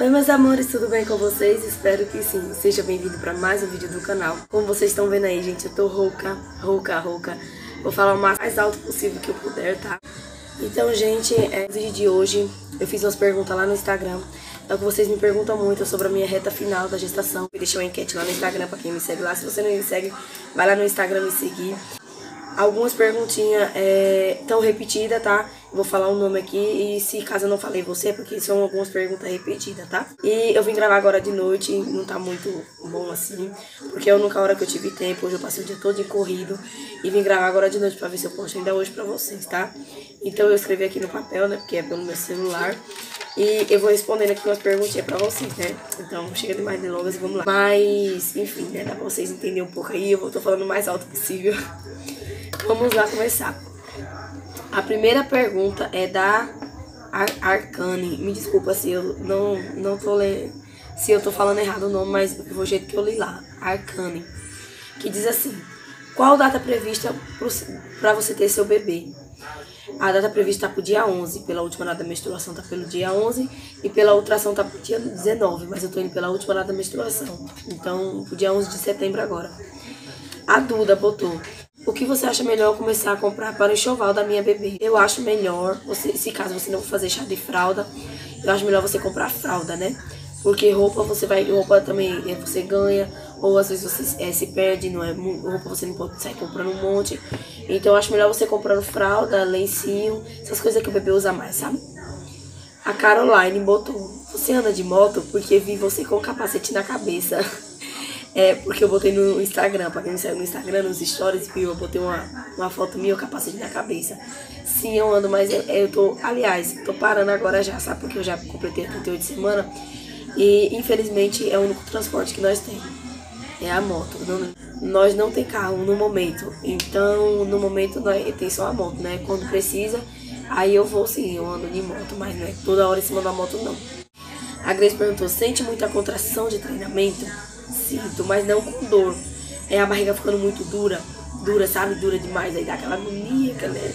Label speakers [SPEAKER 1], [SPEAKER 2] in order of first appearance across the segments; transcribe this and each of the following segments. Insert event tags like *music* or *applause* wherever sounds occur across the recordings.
[SPEAKER 1] Oi meus amores, tudo bem com vocês? Espero que sim. Seja bem-vindo para mais um vídeo do canal. Como vocês estão vendo aí, gente, eu tô rouca, rouca, rouca. Vou falar o mais alto possível que eu puder, tá? Então, gente, é, no vídeo de hoje eu fiz umas perguntas lá no Instagram. É o que vocês me perguntam muito sobre a minha reta final da gestação. Eu deixei uma enquete lá no Instagram para quem me segue lá. Se você não me segue, vai lá no Instagram me seguir. Algumas perguntinhas estão é, repetidas, tá? Vou falar um nome aqui e se caso eu não falei você, porque são algumas perguntas repetidas, tá? E eu vim gravar agora de noite, não tá muito bom assim, porque é a única hora que eu tive tempo, hoje eu passei o dia todo corrido e vim gravar agora de noite pra ver se eu posto ainda hoje pra vocês, tá? Então eu escrevi aqui no papel, né, porque é pelo meu celular. E eu vou respondendo aqui umas perguntinhas pra vocês, né? Então, chega de mais delongas e vamos lá. Mas, enfim, né? Dá pra vocês entenderem um pouco aí. Eu tô falando o mais alto possível. *laughs* Vamos lá começar. A primeira pergunta é da Ar Arcane. Me desculpa se eu não, não tô lendo, se eu tô falando errado o nome, mas foi o jeito que eu li lá. Arcane. Que diz assim: Qual data prevista para você ter seu bebê? A data prevista está para o dia 11, pela última data da menstruação está pelo dia 11 e pela ultrassom está para o dia 19, mas eu estou indo pela última data da menstruação. Então, o dia 11 de setembro agora. A Duda botou: o que você acha melhor começar a comprar para o enxoval da minha bebê? Eu acho melhor, você, se caso você não for fazer chá de fralda, eu acho melhor você comprar fralda, né? Porque roupa você vai, roupa também é, você ganha, ou às vezes você é, se perde, não é? Roupa você não pode sair comprando um monte. Então eu acho melhor você comprando fralda, lencinho, essas coisas que o bebê usa mais, sabe? A Caroline botou, você anda de moto porque vi você com capacete na cabeça. *laughs* É, porque eu botei no Instagram, pra quem me segue no Instagram, nos stories, viu? Eu botei uma, uma foto minha, o capacete na cabeça. Sim, eu ando, mas eu, eu tô, aliás, tô parando agora já, sabe? Porque eu já completei 38 semanas. E infelizmente é o único transporte que nós temos. É a moto. Não, nós não tem carro no momento. Então, no momento nós tem só a moto, né? Quando precisa, aí eu vou sim, eu ando de moto, mas não é toda hora em cima da moto não. A Grace perguntou, sente muita contração de treinamento? Sinto, mas não com dor. É a barriga ficando muito dura, dura, sabe? Dura demais. Aí dá aquela agonia, né?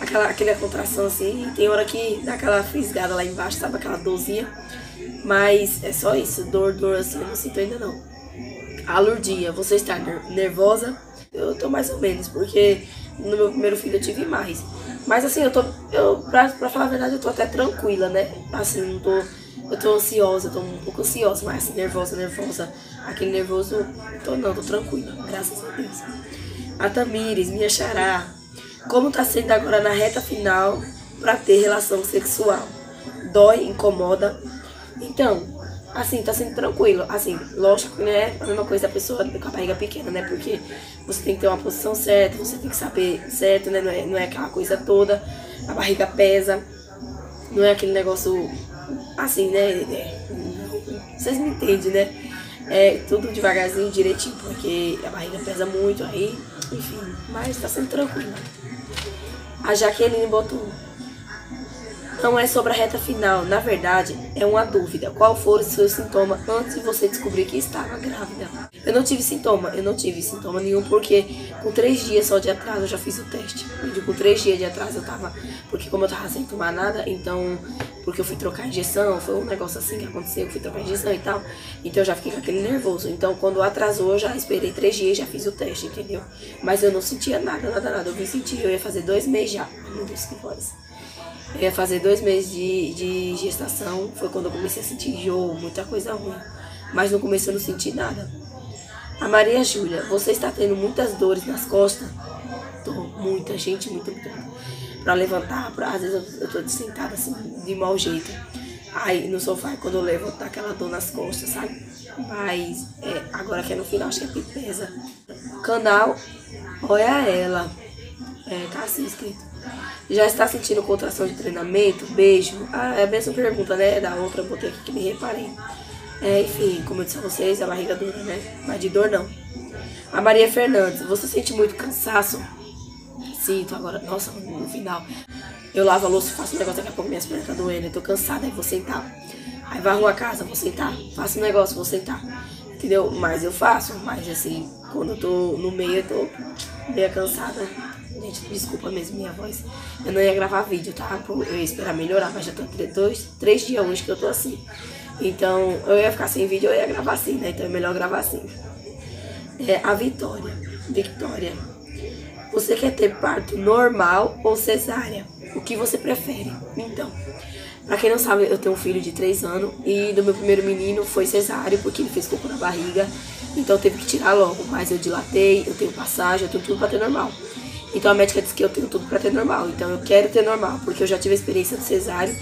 [SPEAKER 1] aquela, aquela contração assim. Tem hora que dá aquela fisgada lá embaixo, sabe? Aquela dorzinha. Mas é só isso, dor, dor assim, eu não sinto ainda não. A Lurdinha, você está nervosa? Eu tô mais ou menos, porque no meu primeiro filho eu tive mais. Mas assim, eu tô, eu, pra, pra falar a verdade, eu tô até tranquila, né? Assim, não tô eu tô ansiosa, tô um pouco ansiosa, mas assim, nervosa, nervosa. Aquele nervoso, tô não, tô tranquila, graças a Deus. A Tamires, minha xará, como tá sendo agora na reta final pra ter relação sexual? Dói, incomoda? Então, assim, tá sendo tranquilo. Assim, lógico não é a mesma coisa da pessoa com a barriga pequena, né? Porque você tem que ter uma posição certa, você tem que saber certo, né? Não é, não é aquela coisa toda, a barriga pesa, não é aquele negócio assim, né? É, vocês me entendem, né? É tudo devagarzinho, direitinho, porque a barriga pesa muito aí, enfim, mas tá sendo tranquilo. A Jaqueline botou. Não é sobre a reta final, na verdade, é uma dúvida. Qual foram os seus sintomas antes de você descobrir que estava grávida? Eu não tive sintoma, eu não tive sintoma nenhum, porque com três dias só de atraso eu já fiz o teste. E com três dias de atraso eu tava. Porque como eu tava sem tomar nada, então porque eu fui trocar injeção, foi um negócio assim que aconteceu, eu fui trocar injeção e tal. Então eu já fiquei com aquele nervoso. Então quando atrasou, eu já esperei três dias e já fiz o teste, entendeu? Mas eu não sentia nada, nada, nada. Eu vim sentir, eu ia fazer dois meses já. Meu Deus, que voz. Eu ia fazer dois meses de, de gestação, foi quando eu comecei a sentir enjoo, muita coisa ruim. Mas no começo eu não senti nada. A Maria Júlia, você está tendo muitas dores nas costas? Tô, muita gente, muita, muita pra levantar, pra, às vezes eu, eu tô sentada assim, de mau jeito. Aí no sofá, quando eu levanto, tá aquela dor nas costas, sabe? Mas é, agora que é no final, acho que é pesa. Canal, olha ela. É, tá assim escrito. Já está sentindo contração de treinamento? Beijo. Ah, é a mesma pergunta, né? Da outra, botei aqui que me reparei. É, enfim, como eu disse a vocês, a barriga dura, né? Mas de dor não. A Maria Fernandes, você sente muito cansaço? sinto agora, nossa, no final. Eu lavo a louça, faço um negócio, daqui a pouco minhas pernas tá doendo, eu tô cansada, aí vou sentar. Aí varro a casa, vou sentar. Faço um negócio, vou sentar. Entendeu? Mas eu faço, mas assim, quando eu tô no meio, eu tô meio cansada. gente. Desculpa mesmo minha voz. Eu não ia gravar vídeo, tá? Eu ia esperar melhorar, mas já tô dois, três dias hoje que eu tô assim. Então, eu ia ficar sem vídeo, eu ia gravar assim, né? Então é melhor gravar assim. É a Vitória. Victória. Você quer ter parto normal ou cesárea? O que você prefere? Então, pra quem não sabe, eu tenho um filho de 3 anos e do meu primeiro menino foi cesárea porque ele fez cocô na barriga. Então teve que tirar logo. Mas eu dilatei, eu tenho passagem, eu tenho tudo pra ter normal. Então a médica disse que eu tenho tudo pra ter normal. Então eu quero ter normal, porque eu já tive a experiência do cesárea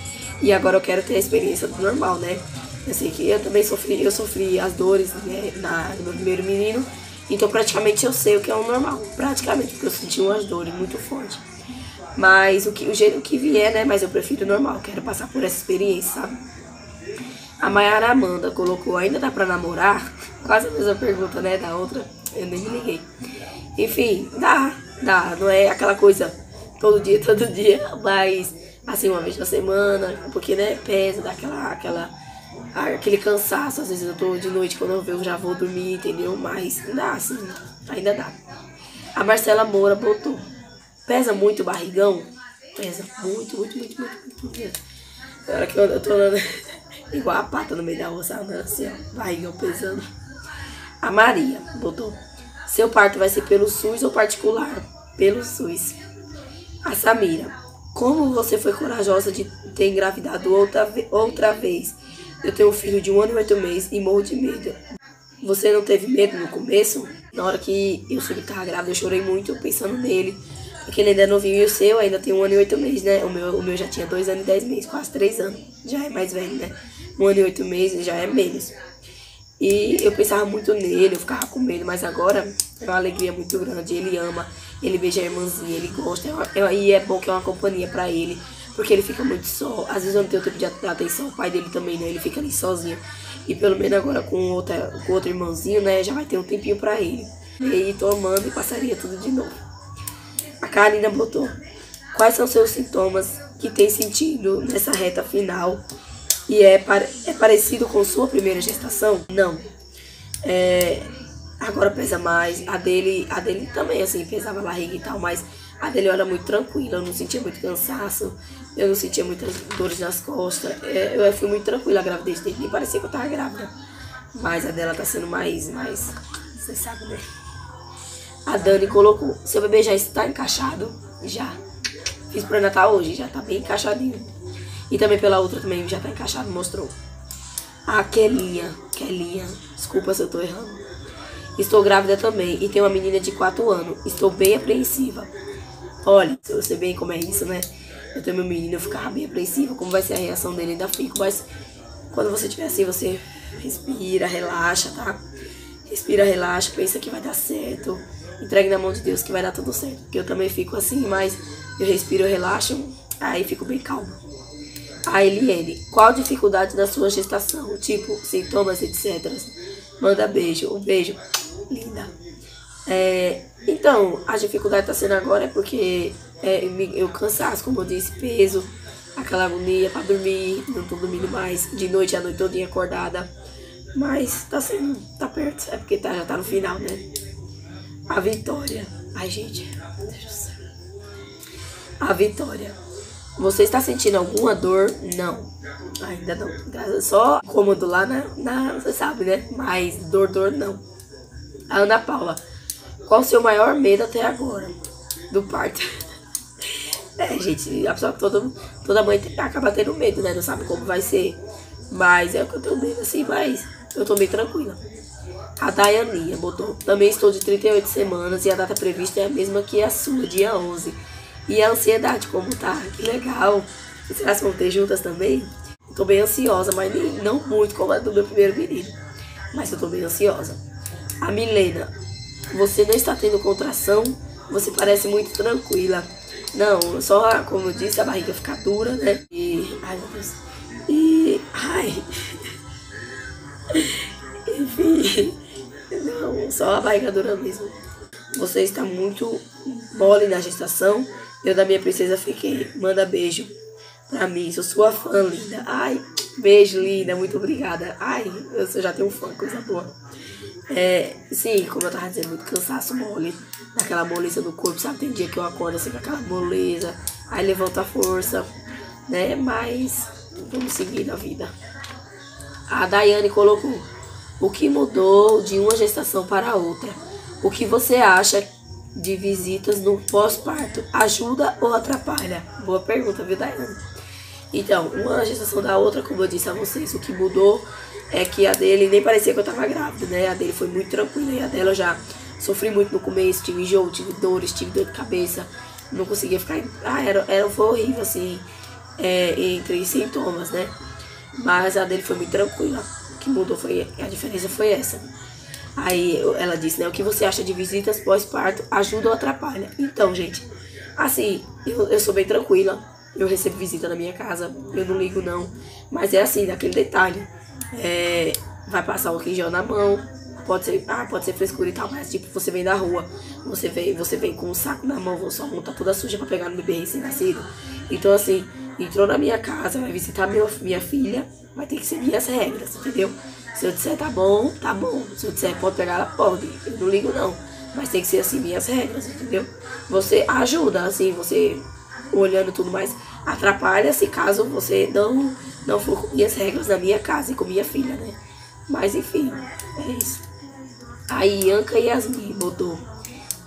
[SPEAKER 1] e agora eu quero ter a experiência do normal, né? Eu sei que eu também sofri, eu sofri as dores né, na, no meu primeiro menino. Então praticamente eu sei o que é o normal. Praticamente, porque eu senti umas dores muito fortes. Mas o, que, o jeito que vier, né? Mas eu prefiro o normal, quero passar por essa experiência, sabe? A Mayara Amanda colocou, ainda dá pra namorar? Quase a mesma pergunta, né? Da outra, eu nem me liguei. Enfim, dá, dá. Não é aquela coisa todo dia, *laughs* todo dia, mas assim, uma vez na semana, porque, né, pesa, dá aquela, aquela aquele cansaço, às vezes eu tô de noite, quando eu vejo, já vou dormir, entendeu? Mas dá, assim, ainda dá. A Marcela Moura botou. Pesa muito o barrigão? Pesa muito, muito, muito, muito, muito mesmo. Na hora que eu, eu tô andando *laughs* igual a pata no meio da rua, sabe? Assim, ó, barrigão pesando. A Maria botou. Seu parto vai ser pelo SUS ou particular? Pelo SUS. A Samira. Como você foi corajosa de ter engravidado outra, outra vez? Eu tenho um filho de um ano e oito meses e morro de medo. Você não teve medo no começo? Na hora que eu soube que estava grávida, eu chorei muito pensando nele. Porque ele ainda é novinho e o seu ainda tem um ano e oito meses, né? O meu, o meu já tinha dois anos e dez meses, quase três anos. Já é mais velho, né? Um ano e oito meses já é menos. E eu pensava muito nele, eu ficava com medo, mas agora é uma alegria muito grande. Ele ama, ele beija a irmãzinha, ele gosta. É e é bom que é uma companhia para ele. Porque ele fica muito só. Às vezes eu não tenho tempo de atenção. O pai dele também, né? Ele fica ali sozinho. E pelo menos agora com, outra, com outro irmãozinho, né? Já vai ter um tempinho pra ele. E tô amando e passaria tudo de novo. A Karina botou. Quais são seus sintomas que tem sentido nessa reta final? E é, é parecido com sua primeira gestação? Não. É, agora pesa mais. A dele, a dele também, assim, pesava a barriga e tal, mas a dele era muito tranquila, eu não sentia muito cansaço, eu não sentia muitas dores nas costas. É, eu fui muito tranquila a gravidez dele, nem parecia que eu tava grávida. Mas a dela tá sendo mais, mais, vocês sabem, né? A Dani colocou, seu bebê já está encaixado? Já. Fiz pro Natal hoje, já tá bem encaixadinho. E também pela outra também já tá encaixado, mostrou. A Kelinha, Kelinha, desculpa se eu tô errando. Estou grávida também e tenho uma menina de 4 anos. Estou bem apreensiva. Olha, sei bem como é isso, né? Eu tenho meu menino, eu ficava bem apreensiva, como vai ser a reação dele, ainda fico, mas quando você estiver assim, você respira, relaxa, tá? Respira, relaxa, pensa que vai dar certo. Entregue na mão de Deus que vai dar tudo certo. Porque eu também fico assim, mas eu respiro, eu relaxo, aí fico bem calma. A Eliane, qual a dificuldade da sua gestação? Tipo, sintomas, etc. Manda beijo. Um beijo. Linda. É, então, a dificuldade está sendo agora é porque é, eu cansaço, como eu disse, peso, aquela agonia para dormir, não tô dormindo mais, de noite a noite toda acordada. Mas tá sendo, tá perto, é porque tá, já tá no final, né? A Vitória. Ai, gente, meu Deus do céu. A Vitória. Você está sentindo alguma dor? Não. Ainda não. Só cômodo lá na, na. Você sabe, né? Mas dor, dor não. A Ana Paula. Qual o seu maior medo até agora? Do parto. *laughs* É, gente, a pessoa toda, toda mãe acaba tendo medo, né? Não sabe como vai ser. Mas é o que eu tenho medo, assim, mas eu tô bem tranquila. A Dayaninha botou. Também estou de 38 semanas e a data prevista é a mesma que a sua, dia 11. E a ansiedade, como tá? Que legal. Será que vão ter juntas também? Tô bem ansiosa, mas nem, não muito como a do meu primeiro menino. Mas eu tô bem ansiosa. A Milena, você não está tendo contração, você parece muito tranquila. Não, só, como eu disse, a barriga fica dura, né? E. Ai, meu Deus. E. Ai. *laughs* Enfim. Não, só a barriga dura mesmo. Você está muito mole na gestação. Eu da minha princesa fiquei. Manda beijo pra mim. Sou sua fã, linda. Ai, beijo, linda. Muito obrigada. Ai, eu já tenho um fã, coisa boa. É, sim, como eu tava dizendo, muito cansaço mole, daquela moleza no corpo, sabe? Tem dia que eu acordo assim com aquela moleza, aí levanta a força, né? Mas vamos seguir na vida. A Daiane colocou: O que mudou de uma gestação para outra? O que você acha de visitas no pós-parto? Ajuda ou atrapalha? Boa pergunta, viu, Daiane? Então, uma gestação da outra, como eu disse a vocês, o que mudou é que a dele nem parecia que eu tava grávida, né? A dele foi muito tranquila e a dela já sofri muito no começo, tive enjoo, tive dores, tive dor de cabeça, não conseguia ficar. Ah, era, era foi horrível, assim, é, entre sintomas, né? Mas a dele foi muito tranquila. O que mudou foi. A diferença foi essa. Aí ela disse, né? O que você acha de visitas pós-parto ajuda ou atrapalha? Então, gente, assim, eu, eu sou bem tranquila. Eu recebo visita na minha casa, eu não ligo não. Mas é assim, daquele detalhe. É, vai passar o gel na mão, pode ser, ah, pode ser frescura e tal, mas tipo, você vem da rua, você vem, você vem com um saco na mão, sua mão tá toda suja pra pegar no bebê recém-nascido. Então assim, entrou na minha casa, vai visitar minha filha, vai ter que seguir as regras, entendeu? Se eu disser tá bom, tá bom. Se eu disser pode pegar, ela pode. Eu não ligo não. Mas tem que ser assim minhas regras, entendeu? Você ajuda, assim, você olhando tudo mais, atrapalha se caso você não, não for com minhas regras na minha casa e com minha filha, né? Mas enfim, é isso. A Ianca Yasmin botou.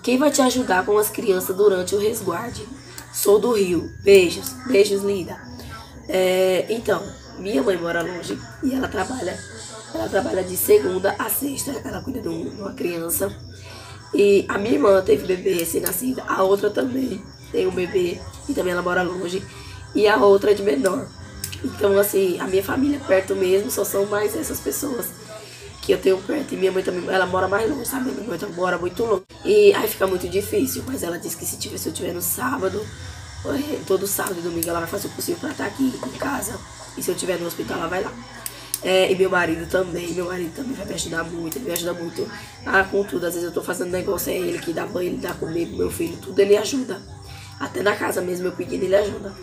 [SPEAKER 1] Quem vai te ajudar com as crianças durante o resguarde? Sou do Rio. Beijos. Beijos, linda. É, então, minha mãe mora longe e ela trabalha. Ela trabalha de segunda a sexta. Ela cuida de uma criança. E a minha irmã teve bebê recém-nascida. A outra também tem um bebê e também ela mora longe. E a outra é de menor. Então, assim, a minha família perto mesmo só são mais essas pessoas que eu tenho perto. E minha mãe também, ela mora mais longe, sabe? Minha mãe também mora muito longe. E aí fica muito difícil. Mas ela disse que se, tiver, se eu tiver no sábado, é, todo sábado e domingo ela vai fazer o possível pra estar aqui em casa. E se eu tiver no hospital, ela vai lá. É, e meu marido também, meu marido também vai me ajudar muito, ele me ajuda muito ah, com tudo. Às vezes eu tô fazendo negócio, é ele que dá banho, ele dá comigo, meu filho, tudo ele ajuda. Até na casa mesmo, eu pedindo, ele ajuda.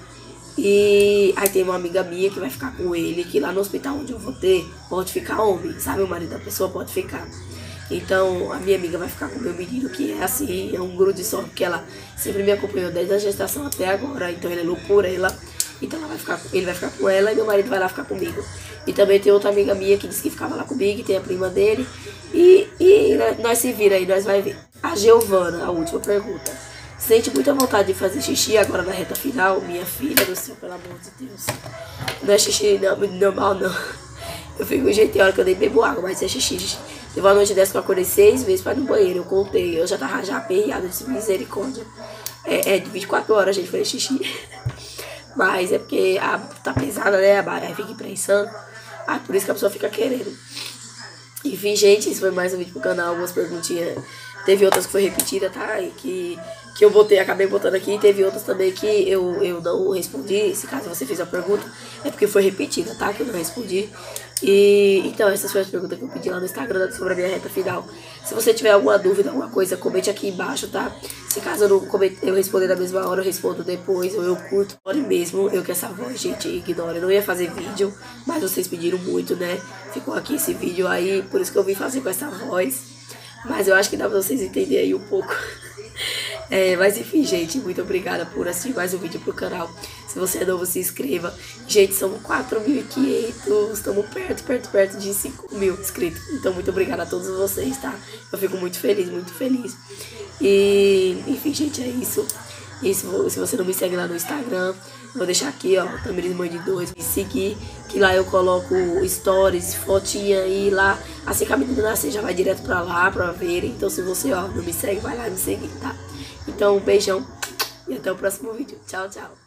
[SPEAKER 1] E aí tem uma amiga minha que vai ficar com ele, que lá no hospital onde eu vou ter, pode ficar homem, sabe? O marido da pessoa pode ficar. Então a minha amiga vai ficar com o meu menino, que é assim, é um grude só, porque ela sempre me acompanhou desde a gestação até agora, então ele é louco por ela. Então vai ficar, ele vai ficar com ela e meu marido vai lá ficar comigo. E também tem outra amiga minha que disse que ficava lá comigo, e tem a prima dele. E, e nós se vira aí, nós vai ver. A Giovana, a última pergunta. Sente muita vontade de fazer xixi agora na reta final, minha filha do céu, pelo amor de Deus. Não é xixi não, normal, não. Eu fico jeito, tem hora que eu nem bebo água, mas é xixi, xixi. Teve uma noite dessa que eu acordei seis vezes para ir no banheiro, eu contei. Eu já tava já aperreada, disse misericórdia. É, é de 24 horas gente fez xixi. *laughs* Mas é porque a, tá pesada, né? A barra fica imprensando. Ah, por isso que a pessoa fica querendo. Enfim, gente, isso foi mais um vídeo pro canal. Algumas perguntinhas. Teve outras que foi repetida, tá? E que que eu botei, acabei botando aqui, teve outras também que eu, eu não respondi. Se caso você fez a pergunta, é porque foi repetida, tá? Que eu não respondi. E então, essas foram as perguntas que eu pedi lá no Instagram sobre a minha reta final. Se você tiver alguma dúvida, alguma coisa, comente aqui embaixo, tá? Se caso eu não comente, eu responder na mesma hora, eu respondo depois, ou eu curto. Pode mesmo, eu que essa voz, gente, ignora. Eu não ia fazer vídeo, mas vocês pediram muito, né? Ficou aqui esse vídeo aí, por isso que eu vim fazer com essa voz. Mas eu acho que dá pra vocês entenderem aí um pouco. *laughs* É, mas enfim, gente, muito obrigada por assistir mais um vídeo pro canal. Se você é novo, se inscreva. Gente, somos 4.500, estamos perto, perto, perto de 5 mil inscritos. Então, muito obrigada a todos vocês, tá? Eu fico muito feliz, muito feliz. E, enfim, gente, é isso. E se, você não me segue lá no Instagram, vou deixar aqui, ó, Tamiris Mãe de Dois. Me seguir, que lá eu coloco stories, fotinha e lá, assim que a menina nascer, já vai direto pra lá pra verem. Então, se você, ó, não me segue, vai lá me seguir, tá? Então, um beijão e até o próximo vídeo. Tchau, tchau.